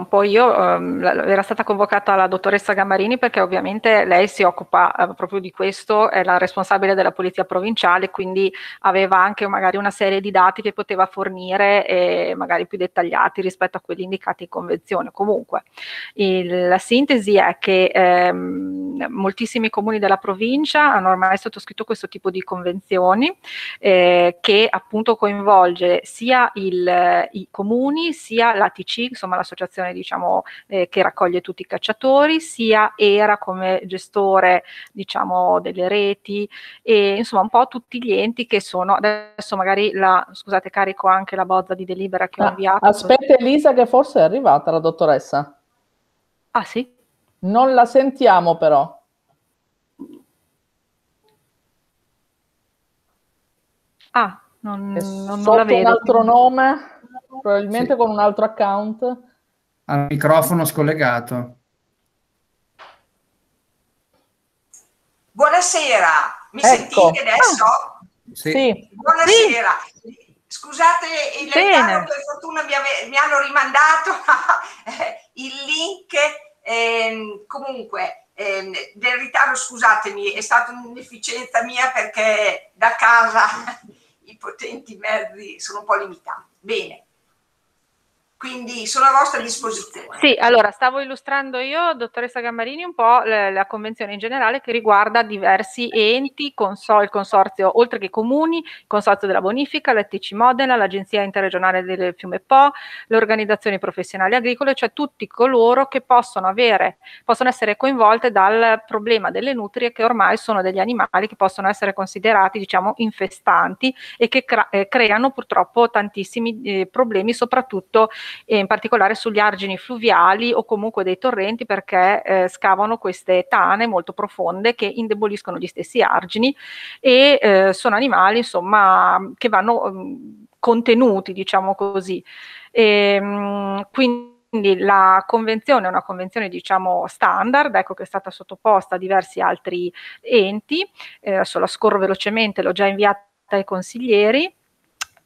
un po' io, ehm, era stata convocata la dottoressa Gammarini perché ovviamente lei si occupa eh, proprio di questo, è la responsabile della polizia provinciale, quindi aveva anche magari una serie di dati che poteva fornire e magari più dettagliati rispetto a quelli indicati in convenzione. Comunque, il, la sintesi è che ehm, moltissimi comuni della provincia hanno ormai sottoscritto questo tipo di convenzioni eh, che appunto coinvolge sia il, i comuni sia l'ATC, insomma l'associazione diciamo, eh, che raccoglie tutti i cacciatori, sia ERA come gestore diciamo, delle reti e insomma un po' tutti gli enti che sono, adesso magari la, scusate carico anche la bozza di delibera che ho ah, inviato. Aspetta Elisa che forse è arrivata la dottoressa. Ah sì? Non la sentiamo però. Ah, non, non, non la vedo. un altro nome? probabilmente sì. con un altro account. Al microfono scollegato. Buonasera, mi ecco. sentite adesso? Ah, sì. Buonasera. Sì. Scusate il ritardo, per fortuna mi, ave- mi, hanno rimandato il link. Eh, comunque, eh, del ritardo, scusatemi, è stata un'inefficienza mia perché da casa i potenti mezzi sono un po' limitati. Bene, quindi sono a vostra disposizione. Sì, allora stavo illustrando io, dottoressa Gammarini, un po' la, convenzione in generale che riguarda diversi enti, consor- il consorzio, oltre che comuni, il consorzio della bonifica, l'ETC Modena, l'Agenzia Interregionale del Fiume Po, le organizzazioni professionali agricole, cioè tutti coloro che possono avere, possono essere coinvolte dal problema delle nutrie che ormai sono degli animali che possono essere considerati, diciamo, infestanti e che cra- creano purtroppo tantissimi eh, problemi, soprattutto e in particolare sugli argini fluviali o comunque dei torrenti perché eh, scavano queste tane molto profonde che indeboliscono gli stessi argini e eh, sono animali insomma che vanno um, contenuti diciamo così. E, um, quindi quindi la convenzione è una convenzione diciamo standard, ecco che è stata sottoposta a diversi altri enti, eh, adesso la scorro velocemente, l'ho già inviata ai consiglieri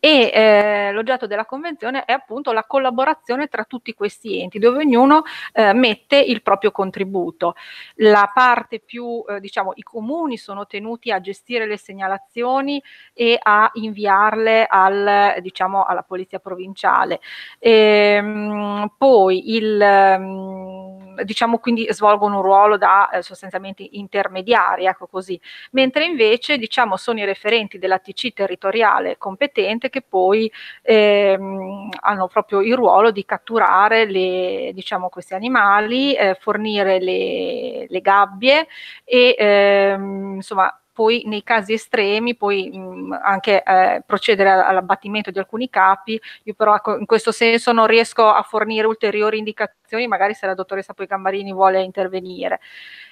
e eh, l'oggetto della convenzione è appunto la collaborazione tra tutti questi enti dove ognuno eh, mette il proprio contributo. La parte più, eh, diciamo, i comuni sono tenuti a gestire le segnalazioni e a inviarle al, diciamo, alla polizia provinciale. E, ehm, poi il... Um, diciamo quindi svolgono un ruolo da eh, sostanzialmente intermediari, ecco così, mentre invece diciamo sono i referenti della TC territoriale competente che poi ehm, hanno proprio il ruolo di catturare le, diciamo, questi animali, eh, fornire le, le, gabbie e ehm, insomma poi nei casi estremi poi mh, anche eh, procedere all'abbattimento di alcuni capi. Io però ecco, in questo senso non riesco a fornire ulteriori indicazioni, magari se la dottoressa poi Gambarini vuole intervenire.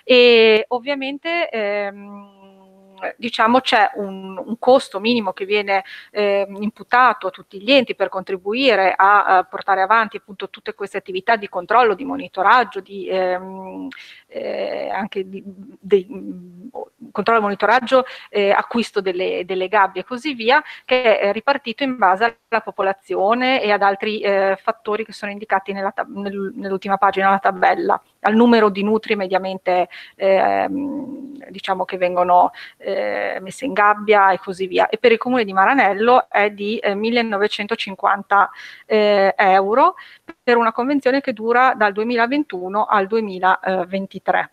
E ovviamente ehm, diciamo c'è un, un, costo minimo che viene eh, imputato a tutti gli enti per contribuire a, a, portare avanti appunto tutte queste attività di controllo, di monitoraggio, di, ehm, eh, anche di, di, controllo e monitoraggio, eh, acquisto delle, delle, gabbie e così via, che è ripartito in base alla popolazione e ad altri eh, fattori che sono indicati nell'ultima pagina della tabella, al numero di nutri mediamente ehm, diciamo che vengono eh, messe in gabbia e così via. E per il comune di Maranello è di 1950 eh, eh, euro per una convenzione che dura dal 2021 al 2023.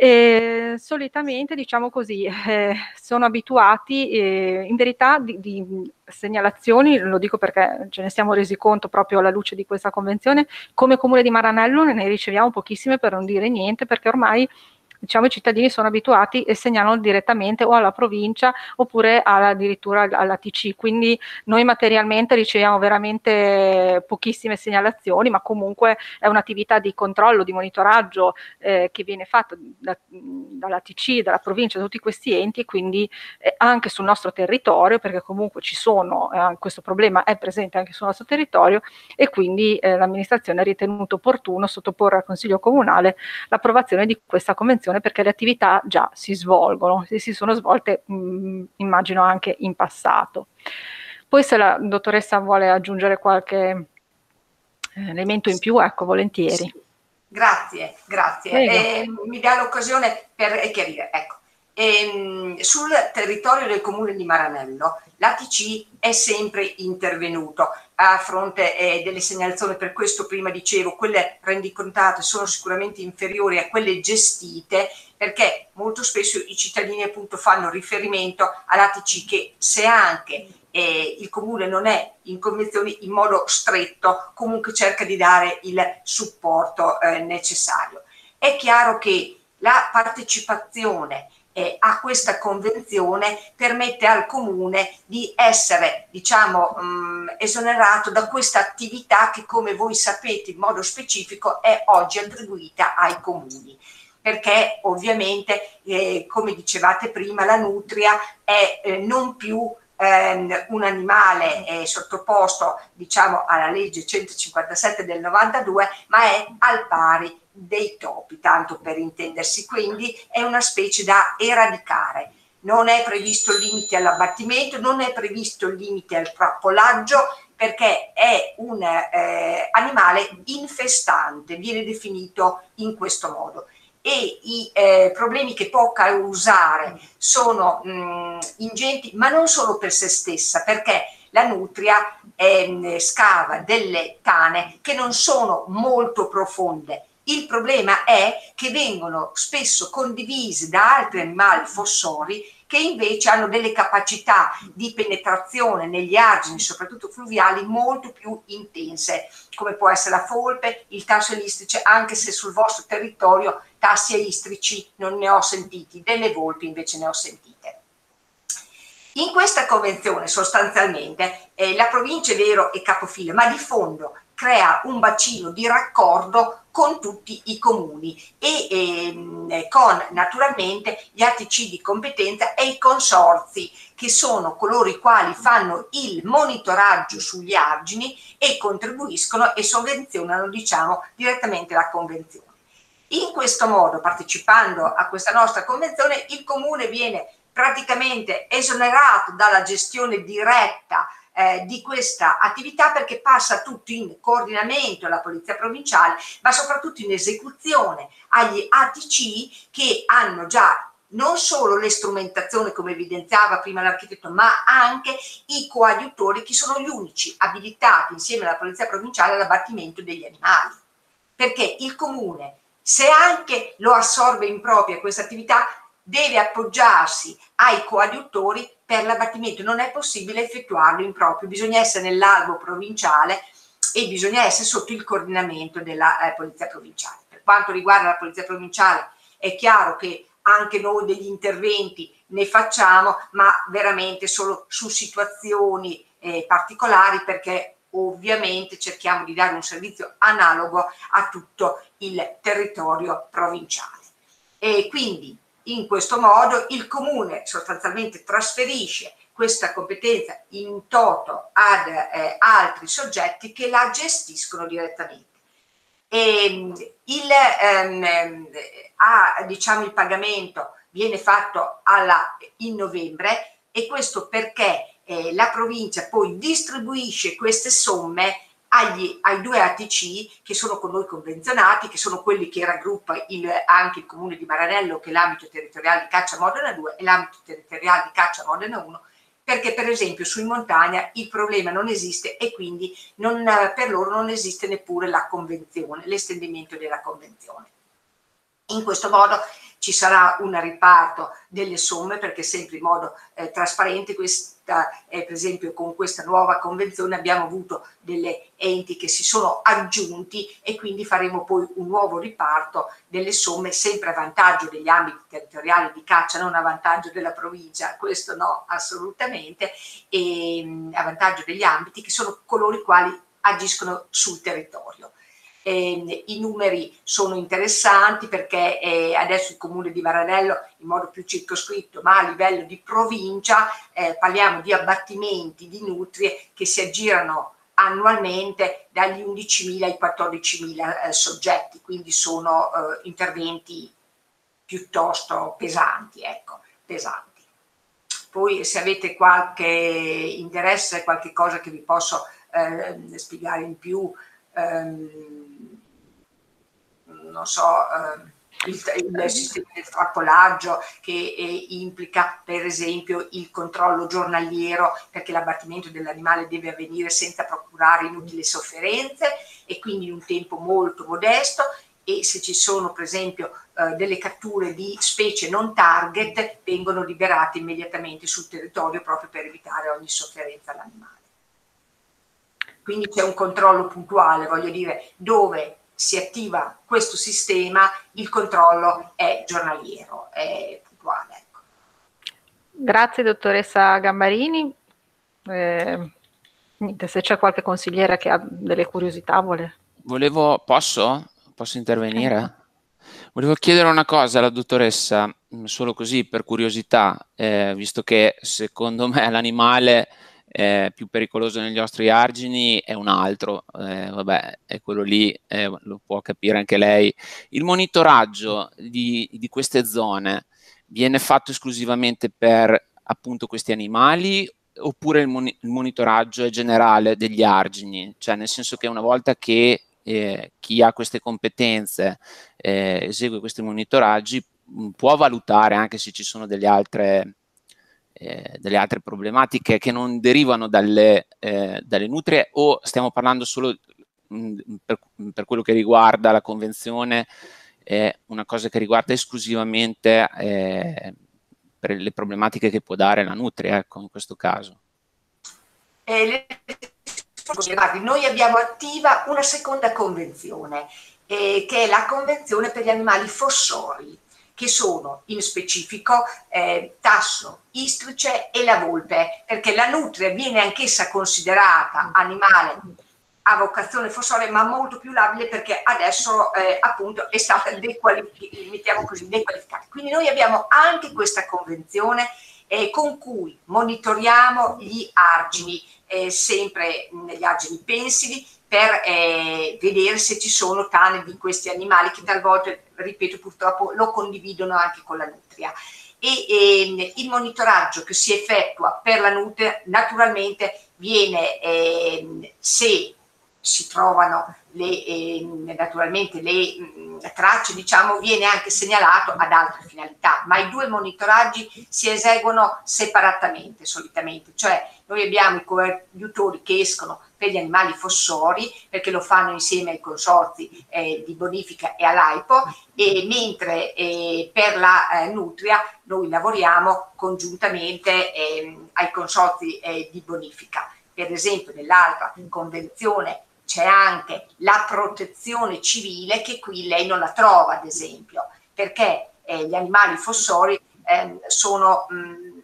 E solitamente, diciamo così, eh, sono abituati, eh, in verità, di, di, segnalazioni, lo dico perché ce ne siamo resi conto proprio alla luce di questa convenzione, come comune di Maranello ne riceviamo pochissime per non dire niente, perché ormai diciamo, i cittadini sono abituati e segnalano direttamente o alla provincia oppure alla, addirittura alla TC. Quindi noi materialmente riceviamo veramente pochissime segnalazioni, ma comunque è un'attività di controllo, di monitoraggio eh, che viene fatta da, dalla TC, dalla provincia, da tutti questi enti, quindi eh, anche sul nostro territorio, perché comunque ci sono, eh, questo problema è presente anche sul nostro territorio e quindi eh, l'amministrazione ha ritenuto opportuno sottoporre al Consiglio Comunale l'approvazione di questa convenzione formazione perché le attività già si svolgono e si sono svolte mh, mm, immagino anche in passato. Poi se la dottoressa vuole aggiungere qualche elemento in più, ecco, volentieri. Grazie, grazie. Eh, mi dà l'occasione per chiarire. Ecco, ehm, sul territorio del comune di Maranello l'ATC è sempre intervenuto a fronte eh, delle segnalazioni, per questo prima dicevo, quelle rendicontate sono sicuramente inferiori a quelle gestite perché molto spesso i cittadini appunto fanno riferimento all'ATC che se anche eh, il comune non è in convenzioni in modo stretto, comunque cerca di dare il supporto eh, necessario. È chiaro che la partecipazione eh, a questa convenzione permette al comune di essere diciamo mh, mm, esonerato da questa attività che come voi sapete in modo specifico è oggi attribuita ai comuni. Perché ovviamente eh, come dicevate prima la nutria è eh, non più ehm, un animale è sottoposto diciamo alla legge 157 del 92 ma è al pari dei topi tanto per intendersi. Quindi è una specie da eradicare. Non è previsto il limite all'abbattimento non è previsto il limite al trappolaggio perché è un eh, animale infestante viene definito in questo modo e i eh, problemi che può causare sono mh, ingenti, ma non solo per se stessa, perché la nutria eh, scava delle tane che non sono molto profonde. Il problema è che vengono spesso condivise da altri animali fossori che invece hanno delle capacità di penetrazione negli argini, soprattutto fluviali, molto più intense, come può essere la folpe, il tasso istrice, anche se sul vostro territorio tassi e istrici non ne ho sentiti, delle volpi invece ne ho sentite. In questa convenzione sostanzialmente eh, la provincia è vero è capofila, ma di fondo crea un bacino di raccordo con tutti i comuni e ehm, con naturalmente gli ATC di competenza e i consorzi che sono coloro i quali fanno il monitoraggio sugli argini e contribuiscono e sovvenzionano diciamo direttamente la convenzione. In questo modo, partecipando a questa nostra convenzione, il comune viene praticamente esonerato dalla gestione diretta eh, di questa attività perché passa tutto in coordinamento alla Polizia Provinciale, ma soprattutto in esecuzione agli ATC che hanno già non solo le strumentazioni come evidenziava prima l'architetto, ma anche i coadiutori che sono gli unici abilitati insieme alla Polizia Provinciale all'abbattimento degli animali. Perché il comune, se anche lo assorbe in propria questa attività, deve appoggiarsi ai coadiutori per l'abbattimento, non è possibile effettuarlo in proprio, bisogna essere nell'albo provinciale e bisogna essere sotto il coordinamento della eh, Polizia Provinciale. Per quanto riguarda la Polizia Provinciale è chiaro che anche noi degli interventi ne facciamo, ma veramente solo su situazioni eh, particolari perché ovviamente cerchiamo di dare un servizio analogo a tutto il territorio provinciale. E quindi in questo modo il comune sostanzialmente trasferisce questa competenza in toto ad eh, altri soggetti che la gestiscono direttamente. E, ehm, il, ehm, a, diciamo, il pagamento viene fatto alla, in novembre e questo perché eh, la provincia poi distribuisce queste somme agli, ai due ATC che sono con noi convenzionati, che sono quelli che raggruppa il, anche il comune di Maranello che è l'ambito territoriale di Caccia Modena 2 e l'ambito territoriale di Caccia Modena 1 perché per esempio su in montagna il problema non esiste e quindi non, per loro non esiste neppure la convenzione, l'estendimento della convenzione. In questo modo ci sarà un riparto delle somme perché sempre in modo eh, trasparente questa, eh, per esempio con questa nuova convenzione abbiamo avuto delle enti che si sono aggiunti e quindi faremo poi un nuovo riparto delle somme sempre a vantaggio degli ambiti territoriali di caccia, non a vantaggio della provincia, questo no assolutamente, e mm, a vantaggio degli ambiti che sono coloro i quali agiscono sul territorio eh, i numeri sono interessanti perché eh, adesso il comune di Varanello in modo più circoscritto, ma a livello di provincia eh, parliamo di abbattimenti di nutrie che si aggirano annualmente dagli 11.000 ai 14.000 eh, soggetti, quindi sono eh, interventi piuttosto pesanti, ecco, pesanti. Poi se avete qualche interesse, qualche cosa che vi posso eh, spiegare in più ehm, non so, ehm, il, il, sistema del trappolaggio che eh, implica per esempio il controllo giornaliero perché l'abbattimento dell'animale deve avvenire senza procurare inutili sofferenze e quindi in un tempo molto modesto e se ci sono per esempio eh, delle catture di specie non target vengono liberate immediatamente sul territorio proprio per evitare ogni sofferenza all'animale. Quindi c'è un controllo puntuale, voglio dire, dove si attiva questo sistema, il controllo è giornaliero, è puntuale. Ecco. Grazie dottoressa Gambarini. Eh, se c'è qualche consigliere che ha delle curiosità vuole. Volevo, posso? Posso intervenire? Volevo chiedere una cosa alla dottoressa, solo così per curiosità, eh, visto che secondo me l'animale eh, più pericoloso negli nostri argini è un altro, eh, vabbè, è quello lì, eh, lo può capire anche lei. Il monitoraggio di, di queste zone viene fatto esclusivamente per appunto questi animali oppure il, moni- il, monitoraggio è generale degli argini, cioè nel senso che una volta che eh, chi ha queste competenze eh, esegue questi monitoraggi può valutare anche se ci sono delle altre eh, delle altre problematiche che non derivano dalle, eh, dalle nutrie o stiamo parlando solo mh, mm, per, per, quello che riguarda la convenzione, è una cosa che riguarda esclusivamente eh, per le problematiche che può dare la nutria, ecco, in questo caso. Eh, noi abbiamo attiva una seconda convenzione, eh, che è la convenzione per gli animali fossori che sono in specifico eh, tasso, istrice e la volpe, perché la nutria viene anch'essa considerata animale a vocazione fossore, ma molto più labile perché adesso eh, appunto è stata dequalificata, così, dequalificata. Quindi noi abbiamo anche questa convenzione eh, con cui monitoriamo gli argini, eh, sempre negli argini pensili, per eh, vedere se ci sono tane di questi animali che talvolta, ripeto, purtroppo lo condividono anche con la nutria. E, e ehm, il monitoraggio che si effettua per la nutria naturalmente viene, eh, se si trovano le, eh, naturalmente le mh, tracce, diciamo, viene anche segnalato ad altre finalità, ma i due monitoraggi si eseguono separatamente solitamente, cioè noi abbiamo i coadiutori che escono per gli animali fossori perché lo fanno insieme ai consorzi eh, di bonifica e all'AIPO e mentre eh, per la eh, nutria noi lavoriamo congiuntamente ehm, ai consorzi eh, di bonifica. Per esempio nell'altra convenzione c'è anche la protezione civile che qui lei non la trova ad esempio perché eh, gli animali fossori ehm, sono mh,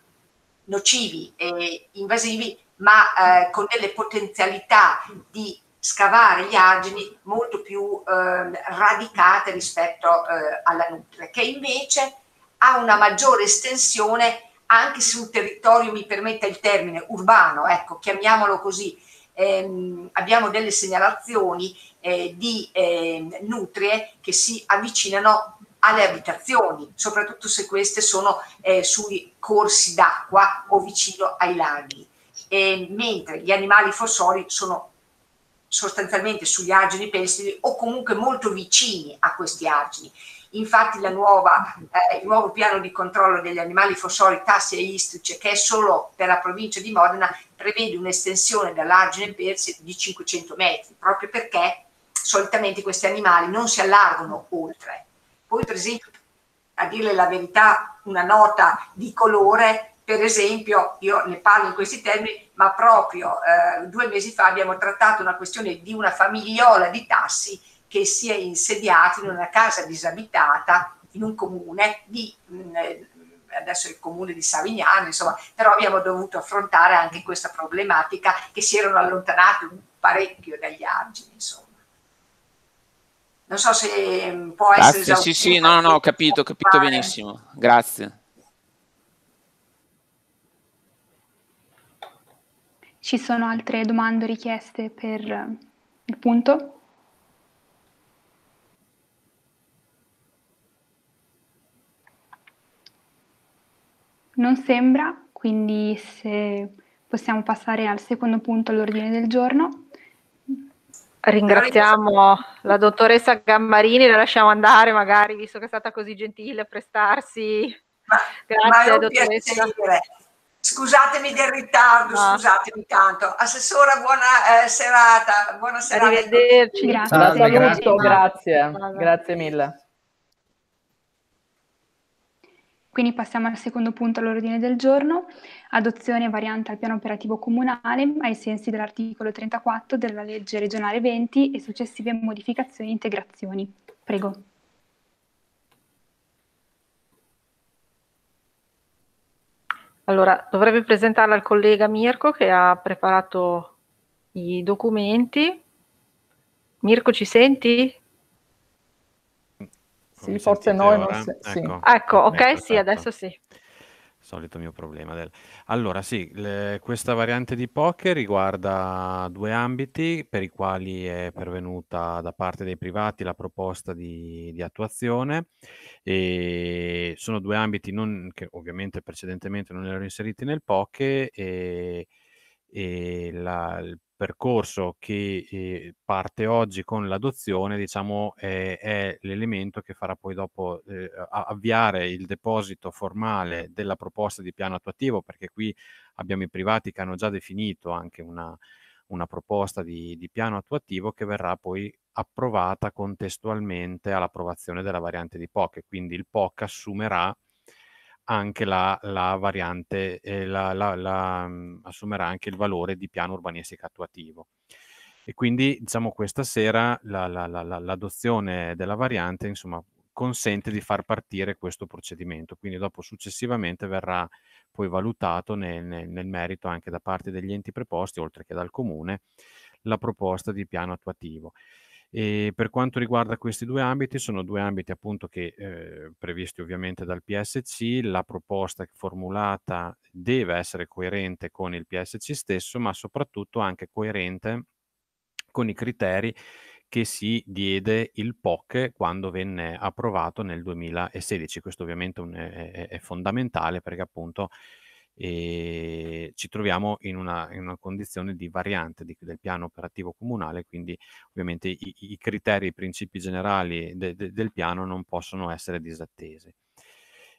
nocivi e invasivi, ma eh, con delle potenzialità di scavare gli argini molto più eh, radicate rispetto eh, alla nutria, che invece ha una maggiore estensione anche sul territorio, mi permetta il termine, urbano, ecco, chiamiamolo così. Eh, abbiamo delle segnalazioni eh, di eh, nutrie che si avvicinano alle abitazioni, soprattutto se queste sono eh, sui corsi d'acqua o vicino ai laghi, e mentre gli animali fossori sono sostanzialmente sugli argini pensili o comunque molto vicini a questi argini. Infatti nuova, eh, il nuovo piano di controllo degli animali fossori, tassi e istrice, che è solo per la provincia di Modena, prevede un'estensione dall'argine persi di 500 metri, proprio perché solitamente questi animali non si allargano oltre poi, per esempio, a dire la verità, una nota di colore, per esempio, io ne parlo in questi termini, ma proprio eh, due mesi fa abbiamo trattato una questione di una famigliola di tassi che si è insediata in una casa disabitata in un comune di mh, mm, eh, adesso il comune di Savignano, insomma, però abbiamo dovuto affrontare anche questa problematica che si erano allontanati parecchio dagli argini, insomma. Non so se mm, può Grazie, essere Sì, sì, no, no, ho capito, ho capito benissimo. Grazie. Ci sono altre domande richieste per eh, il punto? Non sembra, quindi se possiamo passare al secondo punto all'ordine del giorno. Ringraziamo la dottoressa Gammarini, la lasciamo andare magari, visto che è stata così gentile a prestarsi. Ma, Grazie ma dottoressa. Piacere. Scusatemi del ritardo, no. scusatemi tanto. Assessora, buona eh, serata. Buona serata. Arrivederci. Grazie. Salve, grazie. Grazie. grazie mille. Quindi passiamo al secondo punto all'ordine del giorno, adozione variante al piano operativo comunale ai sensi dell'articolo 34 della legge regionale 20 e successive modificazioni e integrazioni. Prego. Allora, dovrebbe presentarla il collega Mirko che ha preparato i documenti. Mirko, ci senti? Sì, forse no. Non se... sì. Ecco, ecco ok, sì, adesso sì. Solito mio problema. Del... Allora, sì, le... questa variante di poker riguarda due ambiti per i quali è pervenuta da parte dei privati la proposta di, di attuazione. E sono due ambiti non... che ovviamente precedentemente non erano inseriti nel poker e, e la... il percorso che eh, parte oggi con l'adozione, diciamo, è, è, l'elemento che farà poi dopo eh, avviare il deposito formale della proposta di piano attuativo, perché qui abbiamo i privati che hanno già definito anche una, una proposta di, di piano attuativo che verrà poi approvata contestualmente all'approvazione della variante di POC, e quindi il POC assumerà anche la, la variante, eh, la, la, mhmm, assumerà anche il valore di piano urbanistico attuativo. E quindi, diciamo, questa sera l'adozione della variante, insomma, consente di far partire questo procedimento. Quindi dopo successivamente verrà poi valutato nel, nel, nel merito anche da parte degli enti preposti, oltre che dal comune, la proposta di piano attuativo. E per quanto riguarda questi due ambiti, sono due ambiti appunto che eh, previsti ovviamente dal PSC, la proposta formulata deve essere coerente con il PSC stesso, ma soprattutto anche coerente con i criteri che si diede il POC quando venne approvato nel 2016. Questo ovviamente un, è, è, fondamentale perché appunto e ci troviamo in una, in una condizione di variante di, del piano operativo comunale, quindi ovviamente i, i criteri, i principi generali de, de, del piano non possono essere disattesi.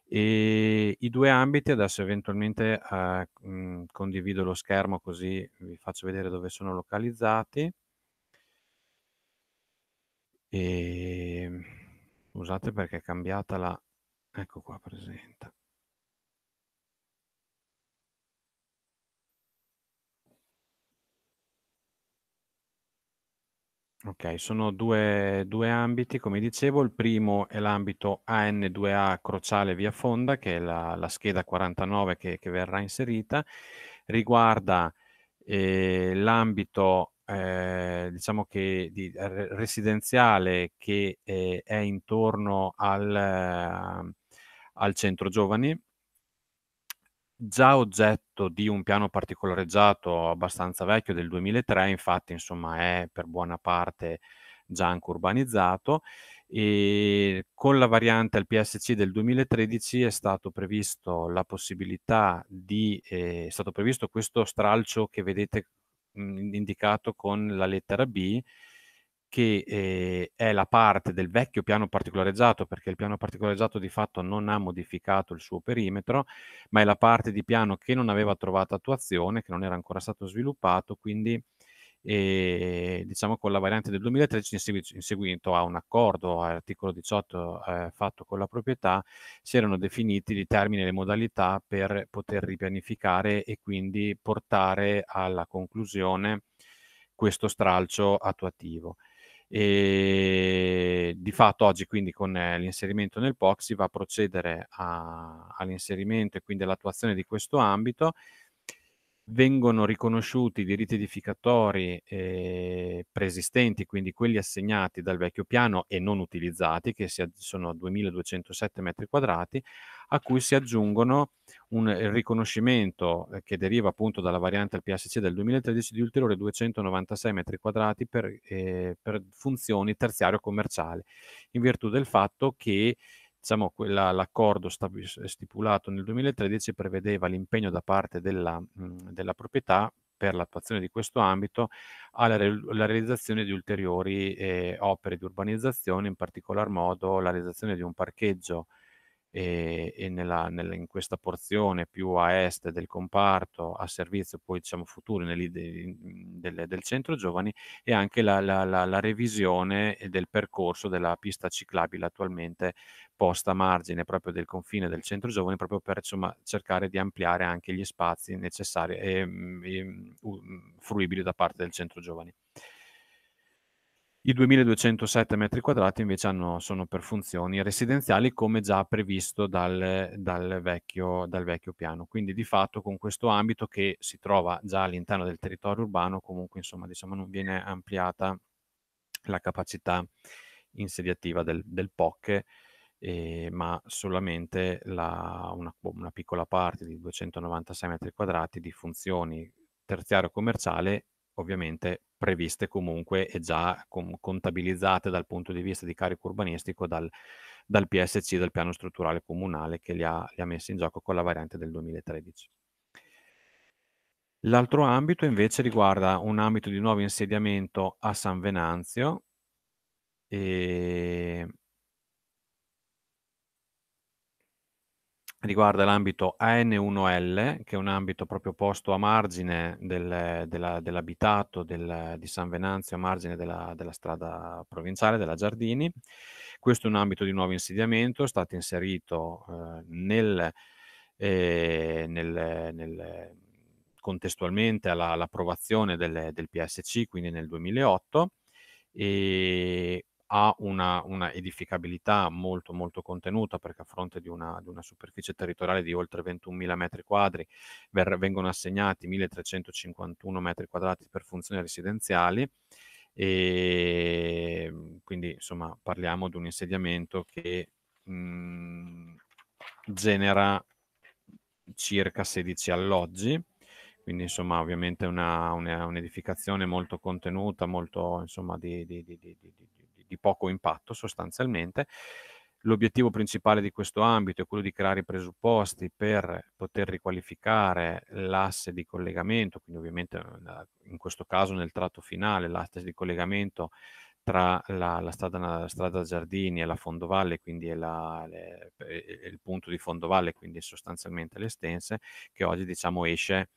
E I due ambiti, adesso eventualmente eh, mh, condivido lo schermo così vi faccio vedere dove sono localizzati. E, scusate perché è cambiata la... Ecco qua presenta. Ok, sono due, due ambiti, come dicevo. Il primo è l'ambito AN2A Crociale Via Fonda, che è la, la scheda 49 che, che, verrà inserita. Riguarda eh, l'ambito, eh, diciamo che di, residenziale che eh, è intorno al, al centro giovani, già oggetto di un piano particolareggiato abbastanza vecchio del 2003, infatti insomma è per buona parte già anche urbanizzato e con la variante al PSC del 2013 è stato previsto la possibilità di eh, è stato previsto questo stralcio che vedete mh, indicato con la lettera B che eh, è la parte del vecchio piano particolareggiato, perché il piano particolareggiato di fatto non ha modificato il suo perimetro, ma è la parte di piano che non aveva trovato attuazione, che non era ancora stato sviluppato, quindi eh, diciamo con la variante del 2013 in, segui- in seguito a un accordo all'articolo 18 eh, fatto con la proprietà si erano definiti i termini e le modalità per poter ripianificare e quindi portare alla conclusione questo stralcio attuativo. E di fatto oggi quindi con eh, l'inserimento nel POC si va a procedere a, all'inserimento e quindi all'attuazione di questo ambito. Vengono riconosciuti i diritti edificatori eh, preesistenti, quindi quelli assegnati dal vecchio piano e non utilizzati, che sono 2207 metri quadrati, a cui si aggiungono un riconoscimento eh, che deriva appunto dalla variante al PSC del 2013 di ulteriori 296 metri quadrati per, eh, per funzioni terziario commerciale, in virtù del fatto che diciamo, quella, l'accordo stipulato nel 2013 prevedeva l'impegno da parte della, mh, della proprietà per l'attuazione di questo ambito alla re la realizzazione di ulteriori, ehm, opere di urbanizzazione, in particolar modo la realizzazione di un parcheggio e, e nella, nella, in questa porzione più a est del comparto a servizio poi diciamo futuro del, del centro giovani e anche la, la, la, la, revisione del percorso della pista ciclabile attualmente posta a margine proprio del confine del centro giovani proprio per insomma, cercare di ampliare anche gli spazi necessari e, e uh, fruibili da parte del centro giovani. I 2207 metri quadrati invece hanno, sono per funzioni residenziali come già previsto dal, dal, vecchio, dal, vecchio, piano. Quindi di fatto con questo ambito che si trova già all'interno del territorio urbano comunque insomma diciamo non viene ampliata la capacità insediativa del, del POC eh, ma solamente la, una, una piccola parte di 296 metri quadrati di funzioni terziario commerciale ovviamente previste comunque e già com- contabilizzate dal punto di vista di carico urbanistico dal, dal PSC, dal piano strutturale comunale che li ha, li ha messi in gioco con la variante del 2013. L'altro ambito invece riguarda un ambito di nuovo insediamento a San Venanzio e riguarda l'ambito AN1L, che è un ambito proprio posto a margine del, della, dell'abitato del, di San Venanzio, a margine della, della, strada provinciale della Giardini. Questo è un ambito di nuovo insediamento, è stato inserito eh, nel, eh, nel, nel, contestualmente alla, all'approvazione del, del PSC, quindi nel 2008, e ha una, una, edificabilità molto molto contenuta perché a fronte di una, di una superficie territoriale di oltre 21.000 metri quadri ver, vengono assegnati 1.351 metri quadrati per funzioni residenziali e quindi insomma parliamo di un insediamento che mh, mhmm, genera circa 16 alloggi quindi insomma ovviamente una, una, un'edificazione molto contenuta, molto insomma di, di, di, di di poco impatto sostanzialmente. L'obiettivo principale di questo ambito è quello di creare i presupposti per poter riqualificare l'asse di collegamento, quindi ovviamente in questo caso nel tratto finale l'asse di collegamento tra la, la, strada, la strada, Giardini e la Fondovalle, quindi la, le, il punto di Fondovalle, quindi sostanzialmente l'Estense, che oggi diciamo esce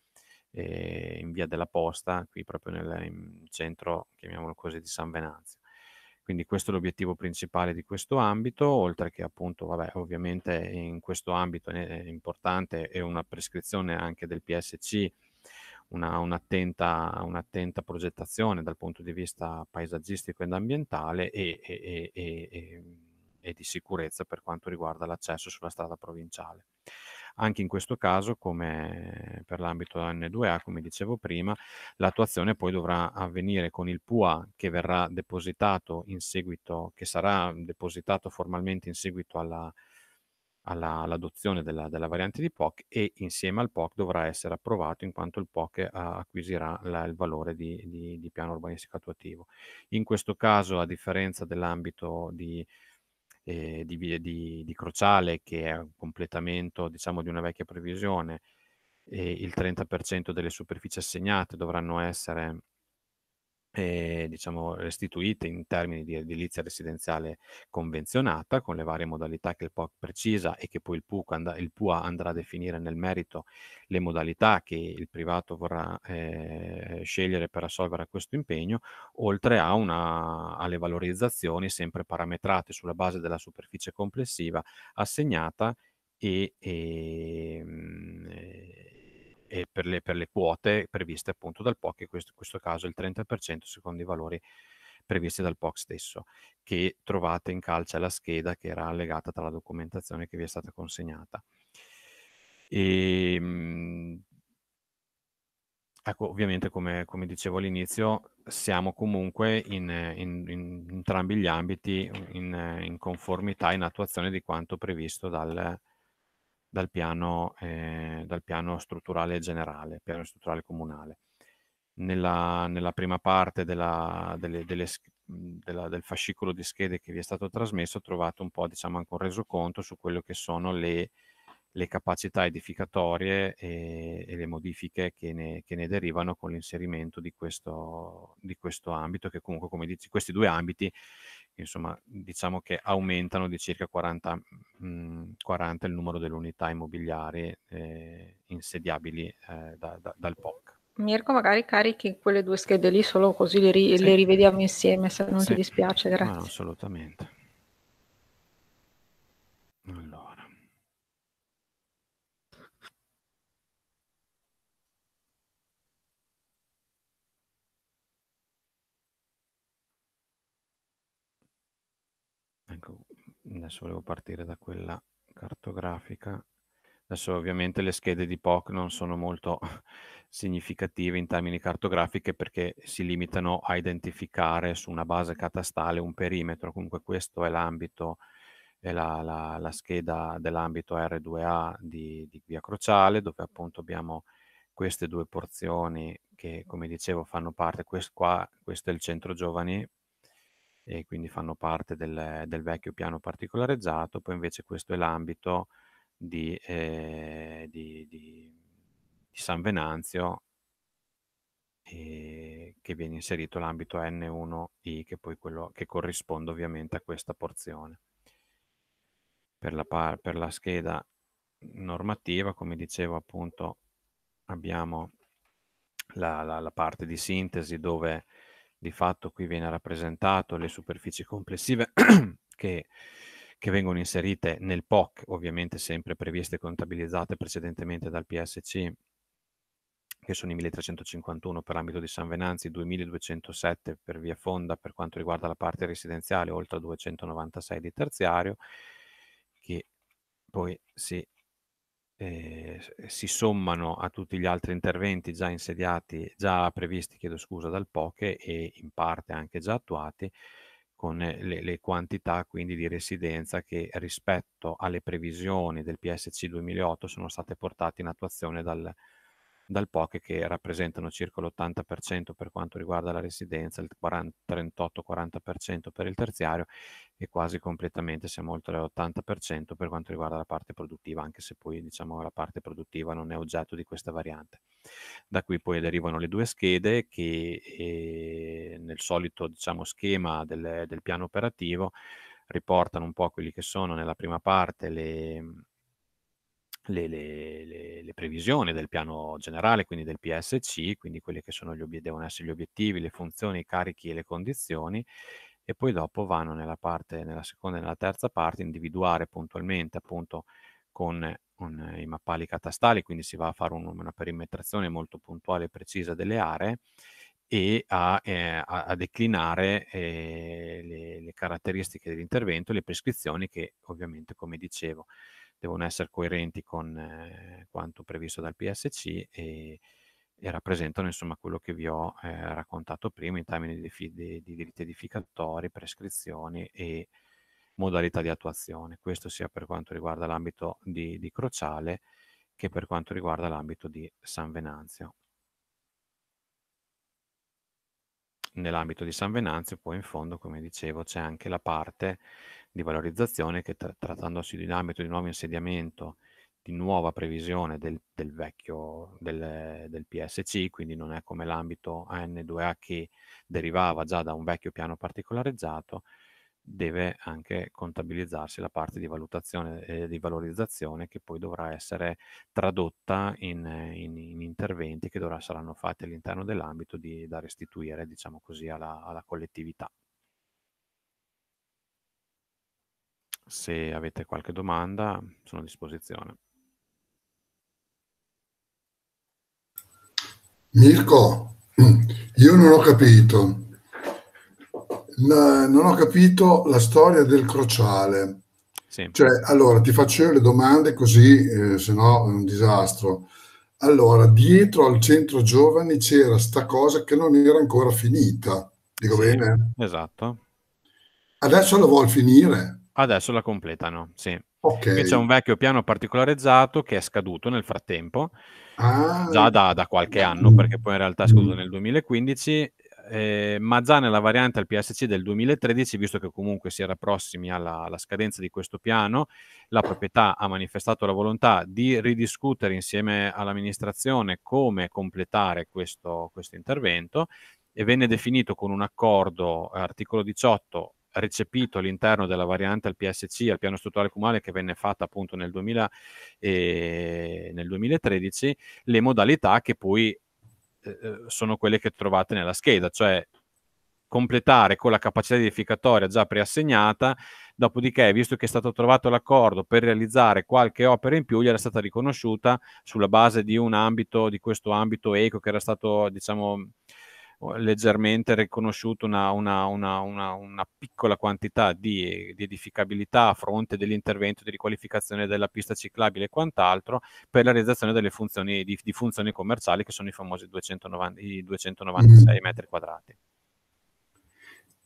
eh, in via della Posta, qui proprio nel centro, chiamiamolo così, di San Venanzio. Quindi questo è l'obiettivo principale di questo ambito, oltre che appunto, vabbè, ovviamente in questo ambito è importante è una prescrizione anche del PSC, una, un'attenta, un'attenta progettazione dal punto di vista paesaggistico ed ambientale e, e, e, e di sicurezza per quanto riguarda l'accesso sulla strada provinciale. Anche in questo caso, come per l'ambito N2A, come dicevo prima, l'attuazione poi dovrà avvenire con il PUA che verrà depositato in seguito, che sarà depositato formalmente in seguito alla, alla, all'adozione della, della, variante di POC e insieme al POC dovrà essere approvato in quanto il POC acquisirà la, il valore di, di, di piano urbanistico attuativo. In questo caso, a differenza dell'ambito di eh, di, di, di, Crociale, che è un completamento diciamo, di una vecchia previsione, il 30% delle superfici assegnate dovranno essere eh, diciamo, restituite in termini di edilizia residenziale convenzionata con le varie modalità che il POC precisa e che poi il, PUC and- il PUA andrà a definire nel merito le modalità che il privato vorrà eh, scegliere per assolvere a questo impegno, oltre a una, alle valorizzazioni sempre parametrate sulla base della superficie complessiva assegnata e, e, e per le, per le quote previste appunto dal POC, in questo, in questo caso il 30% secondo i valori previsti dal POC stesso, che trovate in calce alla scheda che era allegata tra la documentazione che vi è stata consegnata. E, ehm, ecco, ovviamente come, come, dicevo all'inizio, siamo comunque in, in, in entrambi gli ambiti in, in, conformità, in attuazione di quanto previsto dal, dal piano, eh, dal piano strutturale generale, piano strutturale comunale. Nella, nella prima parte della, delle, delle, della, del fascicolo di schede che vi è stato trasmesso trovate un po' diciamo anche un resoconto su quello che sono le, le capacità edificatorie e, e le modifiche che ne, che ne, derivano con l'inserimento di questo, di questo ambito, che comunque, come dici, questi due ambiti, insomma, diciamo che aumentano di circa 40, mh, 40 il numero delle unità immobiliari eh, insediabili eh, da, da, dal POC. Mirko, magari carichi quelle due schede lì, solo così le, ri- sì. le rivediamo insieme, se non sì. ti dispiace, grazie. No, assolutamente. Allora. Ecco, adesso volevo partire da quella cartografica. Adesso ovviamente le schede di POC non sono molto significative in termini cartografiche perché si limitano a identificare su una base catastale un perimetro. Comunque questo è l'ambito, è la, la, la scheda dell'ambito R2A di, di Via Crociale dove appunto abbiamo queste due porzioni che come dicevo fanno parte, questo, qua, questo è il centro giovani e quindi fanno parte del, del vecchio piano particolarizzato, poi invece questo è l'ambito di, eh, di, di, di, San Venanzio eh, che viene inserito l'ambito N1I che poi quello che corrisponde ovviamente a questa porzione. Per la, par- per la scheda normativa, come dicevo appunto, abbiamo la, la, la parte di sintesi dove di fatto qui viene rappresentato le superfici complessive che, che, vengono inserite nel POC, ovviamente sempre previste e contabilizzate precedentemente dal PSC, che sono i 1351 per ambito di San Venanzi, 2207 per via fonda per quanto riguarda la parte residenziale, oltre a 296 di terziario, che poi si eh, si sommano a tutti gli altri interventi già insediati, già previsti, chiedo scusa, dal POCE e in parte anche già attuati con le, le, quantità quindi di residenza che rispetto alle previsioni del PSC 2008 sono state portate in attuazione dal, dal POC che rappresentano circa l'80% per quanto riguarda la residenza, il 38-40% per il terziario e quasi completamente siamo oltre l'80% per quanto riguarda la parte produttiva, anche se poi diciamo la parte produttiva non è oggetto di questa variante. Da qui poi derivano le due schede che eh, nel solito diciamo, schema del, del piano operativo riportano un po' quelli che sono nella prima parte le, le, le, le, le, previsioni del piano generale, quindi del PSC, quindi quelli che sono gli obiet- devono essere gli obiettivi, le funzioni, i carichi e le condizioni, e poi dopo vanno nella parte, nella seconda e nella terza parte, individuare puntualmente appunto con un, i mappali catastali, quindi si va a fare un, una perimetrazione molto puntuale e precisa delle aree e a, eh, a declinare eh, le, le caratteristiche dell'intervento, le prescrizioni che ovviamente, come dicevo, devono essere coerenti con eh, quanto previsto dal PSC e, e, rappresentano insomma quello che vi ho eh, raccontato prima in termini di, di, di, diritti edificatori, prescrizioni e modalità di attuazione. Questo sia per quanto riguarda l'ambito di, di Crociale che per quanto riguarda l'ambito di San Venanzio. Nell'ambito di San Venanzio poi in fondo, come dicevo, c'è anche la parte di valorizzazione che tra- trattandosi di un ambito di nuovo insediamento, di nuova previsione del, del vecchio del, del, PSC, quindi non è come l'ambito AN2A che derivava già da un vecchio piano particolarizzato, deve anche contabilizzarsi la parte di valutazione e di valorizzazione che poi dovrà essere tradotta in, in, in interventi che dovrà, saranno fatti all'interno dell'ambito di, da restituire, diciamo così, alla, alla collettività. Se avete qualche domanda, sono a disposizione. Mirko, io non ho capito. La, non ho capito la storia del crociale. Sì. Cioè, allora ti faccio io le domande così, eh, se no è un disastro. Allora, dietro al centro giovani c'era sta cosa che non era ancora finita. Dico sì, bene? Esatto. Adesso la vuol finire? Adesso la completano, sì. Okay. C'è un vecchio piano particolarizzato che è scaduto nel frattempo, ah. già da, da, qualche anno, perché poi in realtà è scaduto nel 2015. eh, ma già nella variante al PSC del 2013, visto che comunque si era prossimi alla, alla, scadenza di questo piano, la proprietà ha manifestato la volontà di ridiscutere insieme all'amministrazione come completare questo, questo intervento e venne definito con un accordo, articolo 18, recepito all'interno della variante al PSC, al piano strutturale comunale che venne fatta appunto nel, 2000, eh, nel 2013, le modalità che poi eh, eh, sono quelle che trovate nella scheda, cioè completare con la capacità edificatoria già preassegnata, dopodiché, visto che è stato trovato l'accordo per realizzare qualche opera in più, gli era stata riconosciuta sulla base di un ambito, di questo ambito eco che era stato, diciamo, leggermente riconosciuto una, una, una, una piccola quantità di, di, edificabilità a fronte dell'intervento di riqualificazione della pista ciclabile e quant'altro per la realizzazione delle funzioni, di, di funzioni commerciali che sono i famosi 290, i 296 mm. metri quadrati.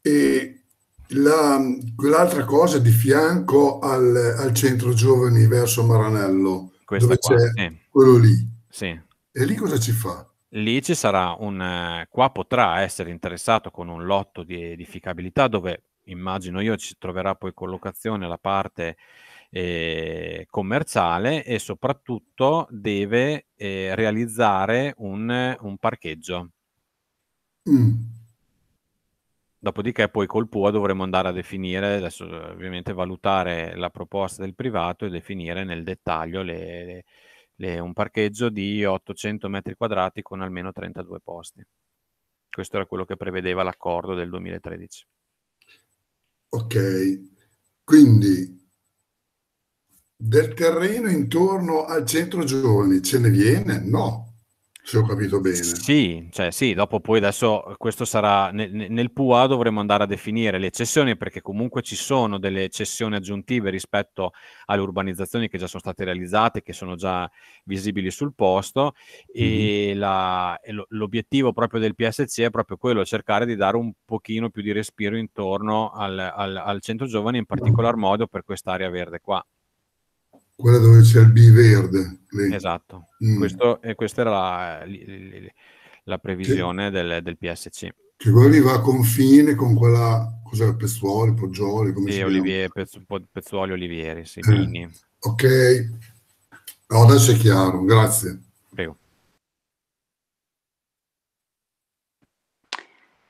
E la, quell'altra cosa di fianco al, al, centro giovani verso Maranello, Questa dove qua, c'è sì. quello lì. Sì. E lì cosa ci fa? Lì ci sarà un, eh, qua potrà essere interessato con un lotto di edificabilità dove immagino io ci troverà poi collocazione la parte eh, commerciale e soprattutto deve eh, realizzare un, un parcheggio. Mm. Dopodiché poi col PUA dovremo andare a definire, adesso ovviamente valutare la proposta del privato e definire nel dettaglio le, le le, un parcheggio di 800 metri quadrati con almeno 32 posti. Questo era quello che prevedeva l'accordo del 2013. Ok, quindi del terreno intorno al centro giovani ce ne viene? No se ho capito bene. Sì, cioè sì, dopo poi adesso questo sarà nel, nel PUA dovremo andare a definire le cessioni perché comunque ci sono delle cessioni aggiuntive rispetto alle urbanizzazioni che già sono state realizzate, che sono già visibili sul posto e, mm-hmm. la, e lo, l'obiettivo proprio del PSC è proprio quello, cercare di dare un pochino più di respiro intorno al, al, al centro giovani, in particolar modo per quest'area verde qua quella dove c'è il B verde. Lì. Esatto, mm. Questo, e questa era la, la previsione che, del, del, PSC. Che quello lì va a confine con quella, cos'è, Pezzuoli, Poggioli, come sì, si Olivier, Pezz, Pezzuoli, Olivieri, sì, eh. Ok, no, adesso è chiaro, grazie. Prego.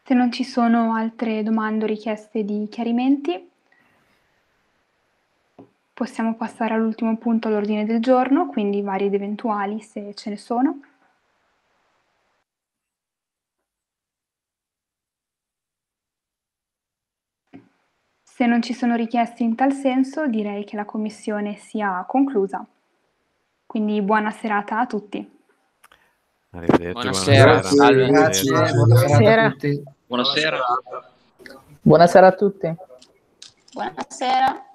Se non ci sono altre domande o richieste di chiarimenti, Possiamo passare all'ultimo punto all'ordine del giorno, quindi vari ed eventuali se ce ne sono. Se non ci sono richieste in tal senso, direi che la commissione sia conclusa. Quindi buona serata a tutti. Arrivederci. Buonasera. Buonasera. Grazie. Buonasera. Buonasera. Buonasera a tutti. Buonasera.